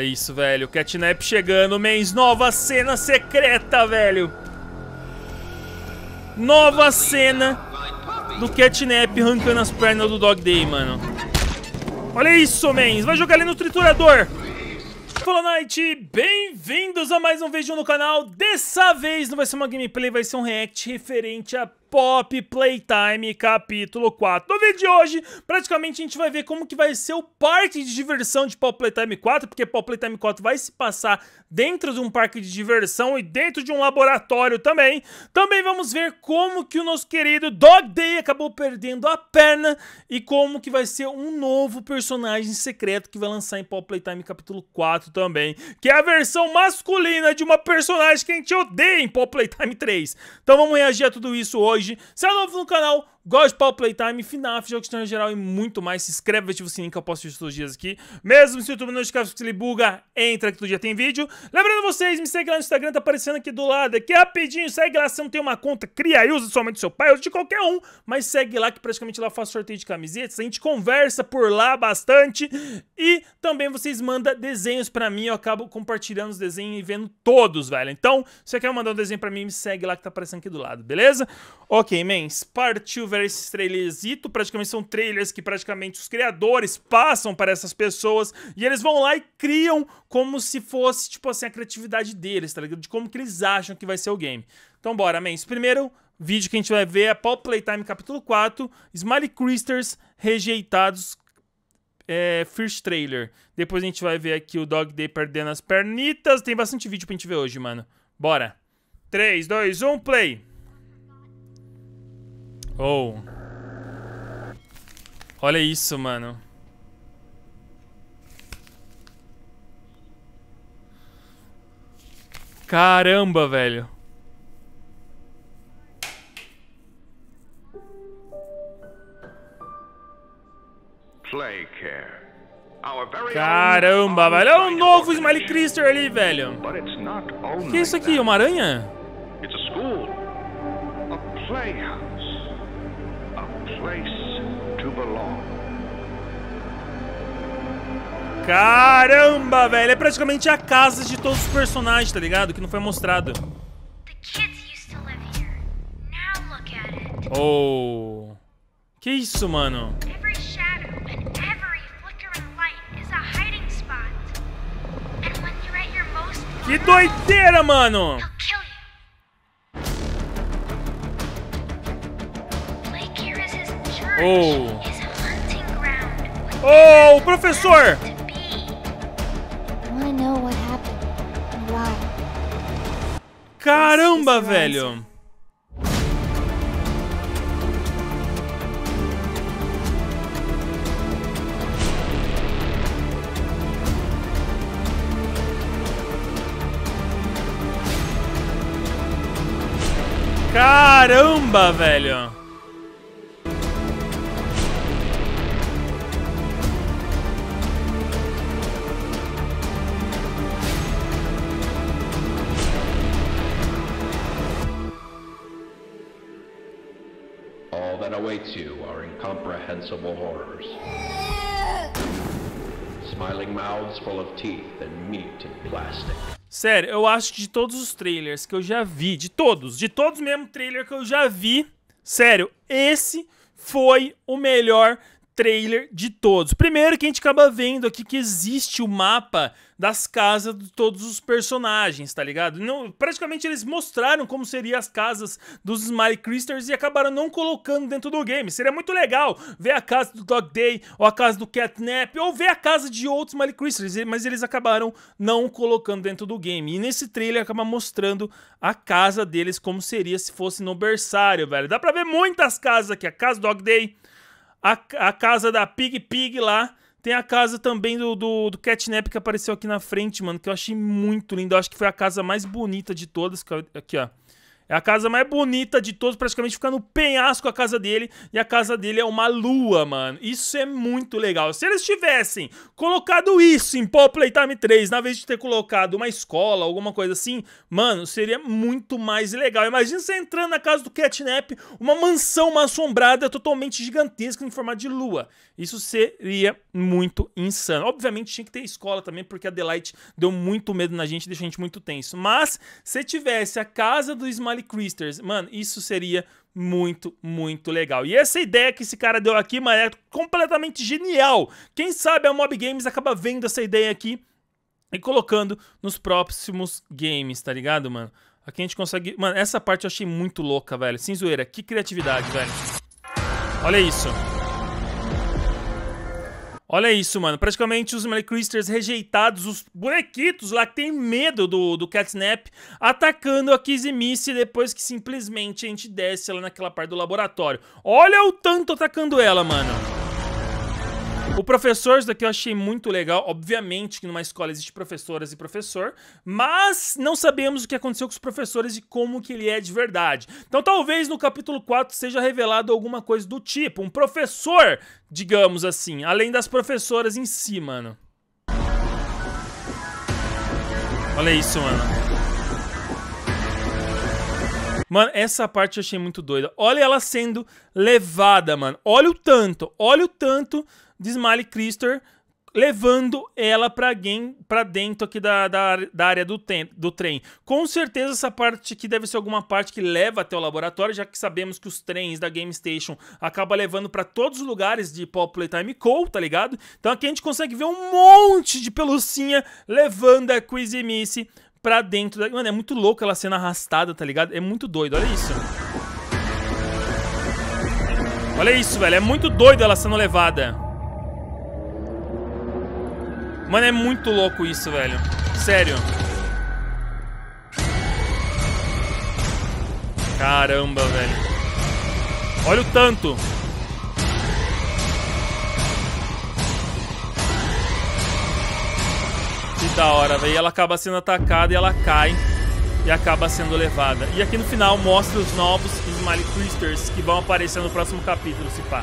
É isso, velho. Catnap chegando, mens. Nova cena secreta, velho. Nova cena do Catnap arrancando as pernas do Dog Day, mano. Olha isso, mens. Vai jogar ali no triturador. Fala Night, bem-vindos a mais um vídeo no canal. Dessa vez não vai ser uma gameplay, vai ser um react referente a Pop Playtime capítulo 4. No vídeo de hoje, praticamente a gente vai ver como que vai ser o parque de diversão de Pop Playtime 4, porque Pop Playtime 4 vai se passar dentro de um parque de diversão e dentro de um laboratório também. Também vamos ver como que o nosso querido Dog Day acabou perdendo a perna e como que vai ser um novo personagem secreto que vai lançar em Pop Playtime capítulo 4 também, que é a versão masculina de uma personagem que a gente odeia em Pop Playtime 3. Então vamos reagir a tudo isso hoje hoje. É novo no canal, gosta de Power Playtime, FNAF, jogos de geral e muito mais. Se inscreve, ativa o sininho que eu posto todos os dias aqui. Mesmo se o YouTube não notificar se ele buga, entra que todo dia tem vídeo. Lembrando vocês, me segue lá no Instagram, tá aparecendo aqui do lado, aqui rapidinho. Segue lá, se não tem uma conta, cria e usa somente do seu pai, usa de qualquer um. Mas segue lá que praticamente lá eu faço sorteio de camisetas. A gente conversa por lá bastante. E também vocês mandam desenhos pra mim, eu acabo compartilhando os desenhos e vendo todos, velho. Então, se você quer mandar um desenho pra mim, me segue lá que tá aparecendo aqui do lado, beleza? Ok, mens, partiu ver esses trailers. Praticamente são trailers que praticamente os criadores passam para essas pessoas e eles vão lá e criam como se fosse, tipo assim, a criatividade deles, tá ligado? De como que eles acham que vai ser o game. Então bora, mens. Primeiro vídeo que a gente vai ver é Pop Playtime capítulo 4, Smiley Crysters rejeitados é, First Trailer. Depois a gente vai ver aqui o Dog Day perdendo as pernitas. Tem bastante vídeo pra gente ver hoje, mano. Bora. 3, 2, 1, play. Oh. Olha isso, mano. Caramba, velho. Caramba, velho. É um novo Smiley Crister ali, velho. Que é isso aqui? Uma aranha? It's a school. A playhouse. Caramba, velho. É praticamente a casa de todos os personagens, tá ligado? Que não foi mostrado. Oh. Que isso, mano? Que doideira, mano! Oh. Oh, professor! Caramba, velho! Caramba, velho! Awaits you are incomprehensible horrors. Smiling mouths full of teeth and meat and plastic. Sério, eu acho que de todos os trailers que eu já vi, de todos, de todos mesmo trailer que eu já vi, sério, esse foi o melhor trailer de todos. Primeiro que a gente acaba vendo aqui que existe o mapa das casas de todos os personagens, tá ligado? Não, praticamente eles mostraram como seriam as casas dos Smiley Crysters e acabaram não colocando dentro do game. Seria muito legal ver a casa do Dog Day, ou a casa do Catnap, ou ver a casa de outros Smiley Crysters, mas eles acabaram não colocando dentro do game. E nesse trailer acaba mostrando a casa deles como seria se fosse no berçário, velho. Dá pra ver muitas casas aqui. A casa do Dog Day, a, a casa da Pig Pig lá, tem a casa também do, do, do Catnap que apareceu aqui na frente, mano, que eu achei muito lindo. Eu acho que foi a casa mais bonita de todas. Aqui, ó. É a casa mais bonita de todos, praticamente fica no penhasco a casa dele. E a casa dele é uma lua, mano. Isso é muito legal. Se eles tivessem colocado isso em Paw Playtime 3, na vez de ter colocado uma escola, alguma coisa assim, mano, seria muito mais legal. Imagina você entrando na casa do Catnap, uma mansão uma assombrada totalmente gigantesca em formato de lua. Isso seria muito insano. Obviamente tinha que ter escola também, porque a Delight deu muito medo na gente, deixou a gente muito tenso. Mas se tivesse a casa do Smiley Crysters, mano, isso seria muito, muito legal. E essa ideia que esse cara deu aqui, mano, é completamente genial. Quem sabe a Mob Games acaba vendo essa ideia aqui e colocando nos próximos games, tá ligado, mano? Aqui a gente consegue... Mano, essa parte eu achei muito louca, velho. Sem zoeira, que criatividade, velho. Olha isso. Olha isso, mano. Praticamente os Crysters rejeitados, os bonequitos lá que tem medo do, do Catnap, atacando a Kizimice depois que simplesmente a gente desce ela naquela parte do laboratório. Olha o tanto atacando ela, mano. O professor, isso daqui eu achei muito legal. Obviamente que numa escola existe professoras e professor, mas não sabemos o que aconteceu com os professores e como que ele é de verdade. Então talvez no capítulo 4 seja revelado alguma coisa do tipo, um professor, digamos assim, além das professoras em si, mano. Olha isso, mano. Mano, essa parte eu achei muito doida. Olha ela sendo levada, mano. Olha o tanto, olha o tanto de Smiley Crister levando ela para para dentro aqui da, da, da área do, tem, do trem. Com certeza essa parte aqui deve ser alguma parte que leva até o laboratório, já que sabemos que os trens da Game Station acabam levando para todos os lugares de Pop Playtime Co, tá ligado? Então aqui a gente consegue ver um monte de pelucinha levando a Quizzy Missy pra dentro da... Mano, é muito louco ela sendo arrastada, tá ligado? É muito doido, olha isso. Olha isso, velho, é muito doido ela sendo levada. Mano, é muito louco isso, velho. Sério. Caramba, velho. Olha o tanto. Que da hora, velho. Ela acaba sendo atacada e ela cai. E acaba sendo levada. E aqui no final mostra os novos Smiley Crysters que vão aparecer no próximo capítulo, se pá.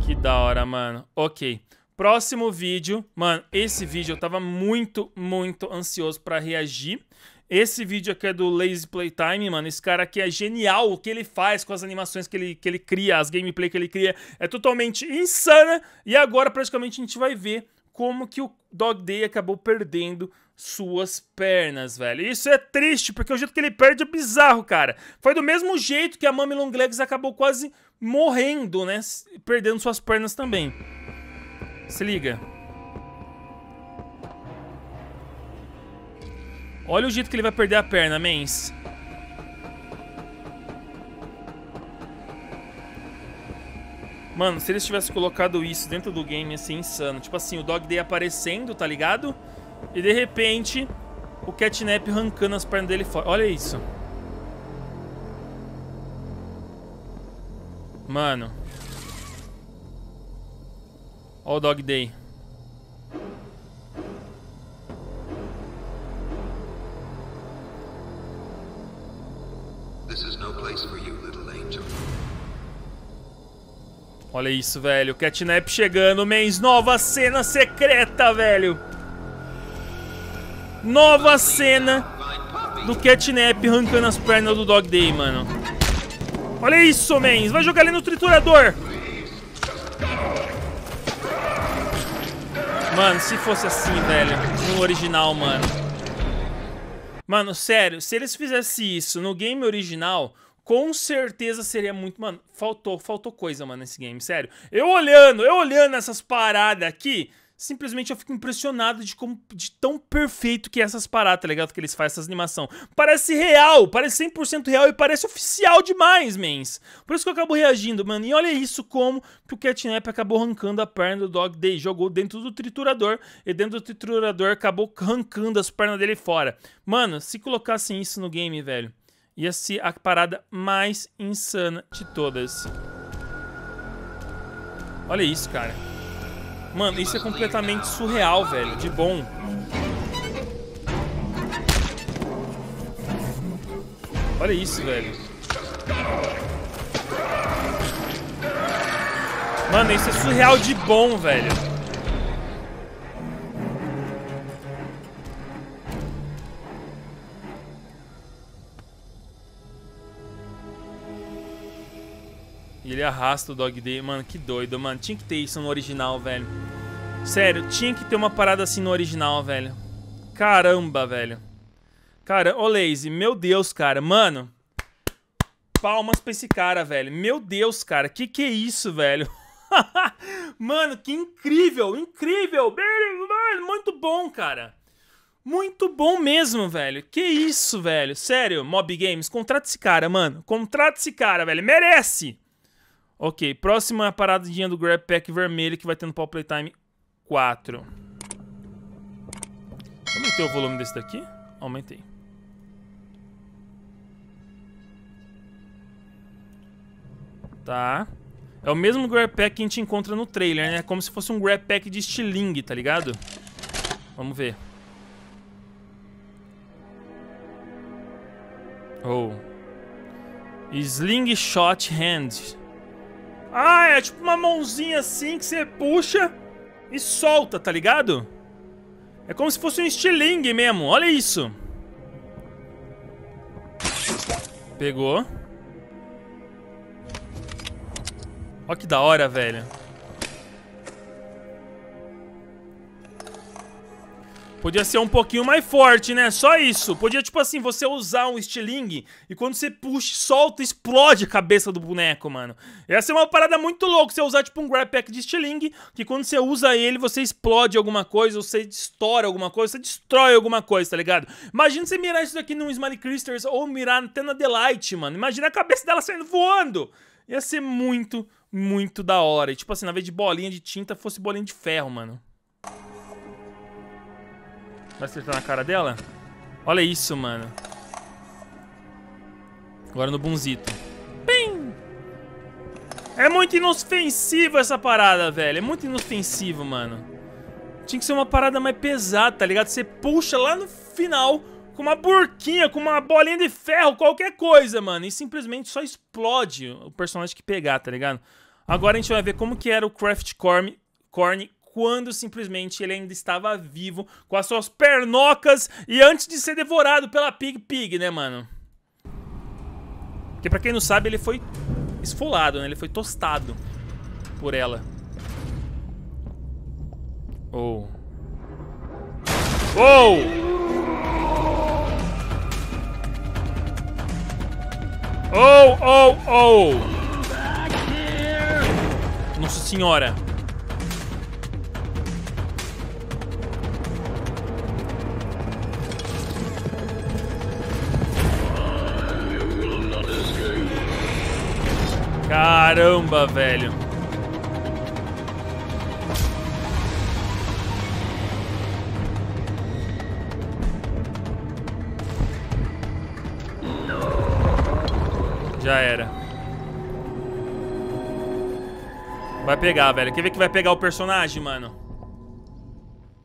Que da hora, mano. Ok. Próximo vídeo. Mano, esse vídeo eu tava muito, muito ansioso pra reagir. Esse vídeo aqui é do Lazy Playtime, mano. Esse cara aqui é genial. O que ele faz com as animações que ele, que ele cria, as gameplay que ele cria, é totalmente insana. E agora, praticamente, a gente vai ver como que o Dog Day acabou perdendo suas pernas, velho. Isso é triste, porque o jeito que ele perde é bizarro, cara. Foi do mesmo jeito que a Mami Longlegs acabou quase morrendo, né? Perdendo suas pernas também. Se liga. Olha o jeito que ele vai perder a perna, mens. Mano, se eles tivessem colocado isso dentro do game, ia ser insano. Tipo assim, o Dog Day aparecendo, tá ligado? E de repente, o Catnap arrancando as pernas dele fora. Olha isso. Mano. Ó o Dog Day. Olha isso, velho. Catnap chegando, mens. Nova cena secreta, velho. Nova cena do Catnap arrancando as pernas do Dog Day, mano. Olha isso, mens. Vai jogar ali no triturador. Mano, se fosse assim, velho, no original, mano. Mano, sério, se eles fizessem isso no game original, com certeza seria muito... Mano, faltou, faltou coisa, mano, nesse game, sério. Eu olhando, eu olhando essas paradas aqui, simplesmente eu fico impressionado de como de tão perfeito que é essas paradas, tá ligado? Que eles fazem essas animação. Parece real, parece 100% real e parece oficial demais, mens. Por isso que eu acabo reagindo, mano. E olha isso como que o Catnap acabou arrancando a perna do Dog Day, jogou dentro do triturador e dentro do triturador acabou arrancando as pernas dele fora. Mano, se colocassem isso no game, velho, ia ser a parada mais insana de todas. Olha isso, cara. Mano, isso é completamente surreal, velho. De bom. Olha isso, velho. Mano, isso é surreal de bom, velho. E ele arrasta o Dog Day. Mano, que doido, mano. Tinha que ter isso no original, velho. Sério, tinha que ter uma parada assim no original, velho. Caramba, velho. Cara, ô Lazy, meu Deus, cara. Mano, palmas pra esse cara, velho. Meu Deus, cara. Que que é isso, velho? Mano, que incrível, incrível. Muito bom, cara. Muito bom mesmo, velho. Que isso, velho. Sério, Mob Games, contrata esse cara, mano. Contrata esse cara, velho. Merece. Ok, próxima paradinha do Grab Pack vermelho que vai ter no Power Playtime 4. Aumentei o volume desse daqui? Aumentei. Tá. É o mesmo Grab Pack que a gente encontra no trailer, né? Como se fosse um Grab Pack de estilingue, tá ligado? Vamos ver. Oh. Slingshot Hand. Ah, é tipo uma mãozinha assim que você puxa e solta, tá ligado? É como se fosse um estilingue mesmo, olha isso. Pegou. Olha que da hora, velho. Podia ser um pouquinho mais forte, né? Só isso. Podia, tipo assim, você usar um estilingue e quando você puxa, solta, explode a cabeça do boneco, mano. Ia ser uma parada muito louca você usar, tipo, um grab pack de estilingue que quando você usa ele, você explode alguma coisa, ou você estoura alguma coisa, você destrói alguma coisa, tá ligado? Imagina você mirar isso daqui num Smiley Crystals ou mirar na Tena Delight, mano. Imagina a cabeça dela saindo voando. Ia ser muito, muito da hora. E, tipo assim, na vez de bolinha de tinta, fosse bolinha de ferro, mano. Vai acertar na cara dela? Olha isso, mano. Agora no bunzito. Pim! É muito inofensivo essa parada, velho. É muito inofensivo, mano. Tinha que ser uma parada mais pesada, tá ligado? Você puxa lá no final com uma burquinha, com uma bolinha de ferro, qualquer coisa, mano. E simplesmente só explode o personagem que pegar, tá ligado? Agora a gente vai ver como que era o Craft Corn, Corn quando simplesmente ele ainda estava vivo, com as suas pernocas e antes de ser devorado pela Pig Pig, né, mano? Porque pra quem não sabe, ele foi esfolado, né? Ele foi tostado por ela. Oh. Oh! Oh, oh, oh! Nossa senhora! Caramba, velho. Já era. Vai pegar, velho. Quer ver que vai pegar o personagem, mano?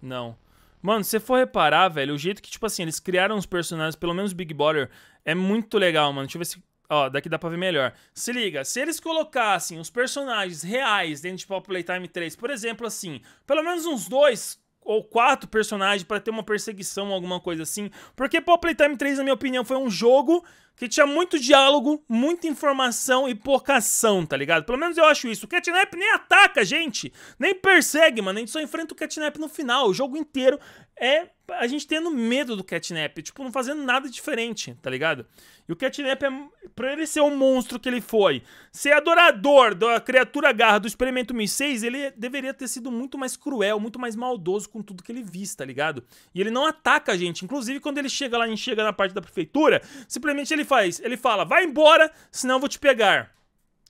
Não. Mano, se você for reparar, velho, o jeito que, tipo assim, eles criaram os personagens, pelo menos Big Brother, é muito legal, mano. Deixa eu ver se Ó, daqui dá pra ver melhor. Se liga, se eles colocassem os personagens reais dentro de Pop Playtime 3, por exemplo, assim, pelo menos uns dois ou quatro personagens para ter uma perseguição, alguma coisa assim. Porque Pop Playtime 3, na minha opinião, foi um jogo que tinha muito diálogo, muita informação e pouca ação, tá ligado? Pelo menos eu acho isso. O Catnap nem ataca gente, nem persegue, mano. A gente só enfrenta o Catnap no final. O jogo inteiro é a gente tendo medo do Catnap, tipo, não fazendo nada diferente, tá ligado? E o Catnap, é, pra ele ser o monstro que ele foi, ser adorador da criatura garra do Experimento 1006, ele deveria ter sido muito mais cruel, muito mais maldoso com tudo que ele visse, tá ligado? E ele não ataca a gente, inclusive quando ele chega lá, gente chega na parte da prefeitura, simplesmente ele faz, ele fala, vai embora, senão eu vou te pegar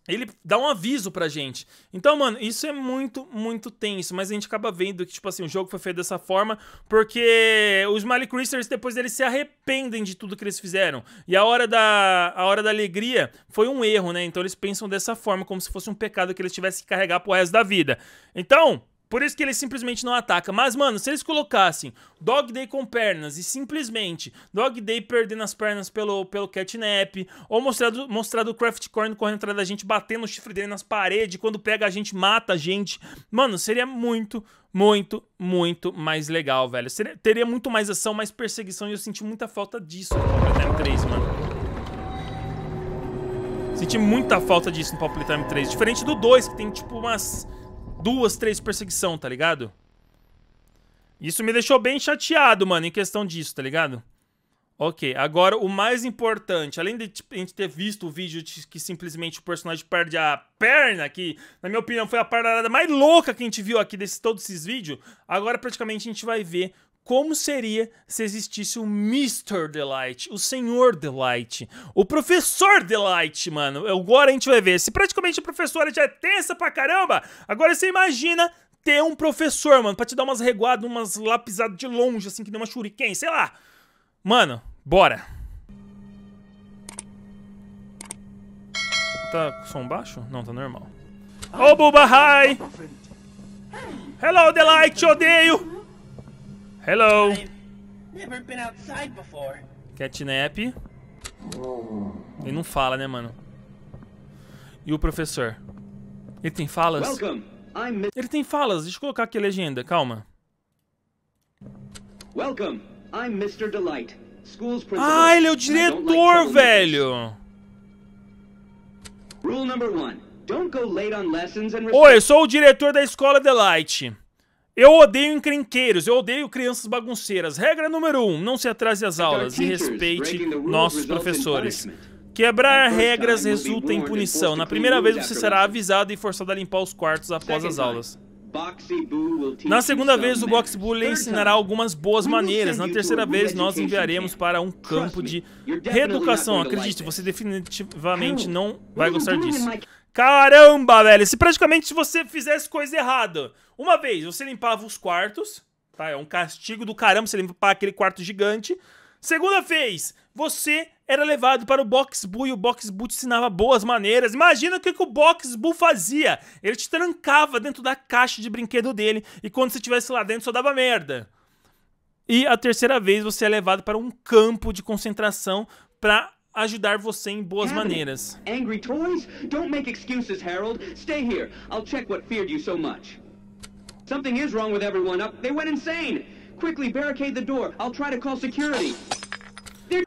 ele dá um aviso pra gente. Então, mano, isso é muito, muito tenso. Mas a gente acaba vendo que, tipo assim, o jogo foi feito dessa forma porque os Smiley Crystals, depois eles se arrependem de tudo que eles fizeram. E a hora da, a hora da alegria foi um erro, né? Então eles pensam dessa forma, como se fosse um pecado que eles tivessem que carregar pro resto da vida. Então, Por isso que ele simplesmente não ataca. Mas, mano, se eles colocassem Dog Day com pernas e simplesmente Dog Day perdendo as pernas pelo, pelo Catnap, ou mostrado, mostrado o Craft Corn correndo atrás da gente, batendo o chifre dele nas paredes, quando pega a gente, mata a gente. Mano, seria muito, muito, muito mais legal, velho. Seria, teria muito mais ação, mais perseguição, e eu senti muita falta disso no Power Time 3, mano. Senti muita falta disso no Power Time 3. Diferente do 2, que tem, tipo, umas duas, três perseguição, tá ligado? Isso me deixou bem chateado, mano, em questão disso, tá ligado? Ok, agora o mais importante, além de tipo, a gente ter visto o vídeo de que simplesmente o personagem perde a perna, que na minha opinião foi a parada mais louca que a gente viu aqui desses todos esses vídeos, agora praticamente a gente vai ver como seria se existisse o Mr. Delight, o Senhor Delight, o Professor Delight, mano. Agora a gente vai ver. Se praticamente a professora já é tensa pra caramba, agora você imagina ter um professor, mano, pra te dar umas reguadas, umas lapisadas de longe, assim, que nem uma shuriken, sei lá. Mano, bora. Tá com som baixo? Não, tá normal. Ô, oh, Buba Hi! Hello, Delight, odeio! Hello. Never been outside before. Catnap. Ele não fala, né, mano? E o professor? Ele tem falas? Ele tem falas. Deixa eu colocar aqui a legenda. Calma. Welcome. I'm Mr. Delight. School's principal. Ah, ele é o diretor, like velho. Rule number one. Don't go late on lessons and Oi, eu sou o diretor da escola Delight. Eu odeio encrenqueiros, eu odeio crianças bagunceiras. Regra número 1, um, não se atrase às aulas e respeite nossos professores. Quebrar regras resulta em punição. Na primeira vez você será avisado e forçado a limpar os quartos após as aulas. Na segunda vez, o Box Boo lhe ensinará algumas boas maneiras. Na terceira vez, nós enviaremos para um campo de reeducação. Acredite, você definitivamente não vai gostar disso. Caramba, velho. Se praticamente você fizesse coisa errada. Uma vez, você limpava os quartos. Tá? É um castigo do caramba você limpar aquele quarto gigante. Segunda vez, você era levado para o Box Bull e o Box Bull te ensinava boas maneiras. Imagina o que, que o Box Bull fazia. Ele te trancava dentro da caixa de brinquedo dele e quando você estivesse lá dentro só dava merda. E a terceira vez você é levado para um campo de concentração para ajudar você em boas Cabinet. maneiras. Angry toys? Don't make excuses, Harold. Stay here. I'll check what feared you so much. Something is wrong with everyone up. They went insane. Quickly barricade the door. I'll try to call security.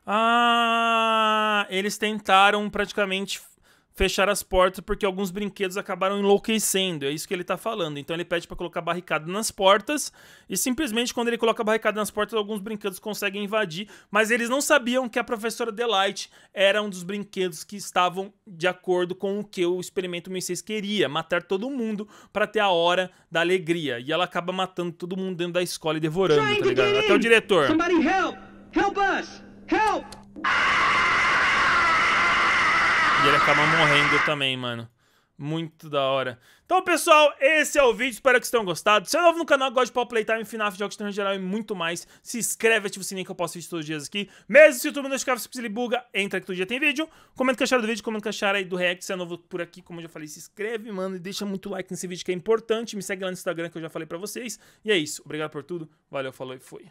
Ah, eles tentaram praticamente fechar as portas porque alguns brinquedos acabaram enlouquecendo. É isso que ele tá falando. Então ele pede para colocar barricada nas portas e simplesmente quando ele coloca barricada nas portas, alguns brinquedos conseguem invadir, mas eles não sabiam que a professora Delight era um dos brinquedos que estavam de acordo com o que o experimento 1006 queria, matar todo mundo para ter a hora da alegria. E ela acaba matando todo mundo dentro da escola e devorando, tá ligado? Até o diretor. Somebody help! Help us! Help! E ele acaba morrendo também, mano. Muito da hora. Então, pessoal, esse é o vídeo. Espero que vocês tenham gostado. Se é novo no canal, gosta de Pop Playtime, FNAF, jogos de geral e muito mais, se inscreve, ativa o sininho que eu posto vídeo todos os dias aqui. Mesmo se o YouTube não notificar, se ele buga, entra que todo dia tem vídeo. Comenta o que acharam do vídeo, comenta o que acharam aí do react. Se é novo por aqui, como eu já falei, se inscreve, mano, e deixa muito like nesse vídeo que é importante. Me segue lá no Instagram que eu já falei pra vocês. E é isso. Obrigado por tudo. Valeu, falou e fui.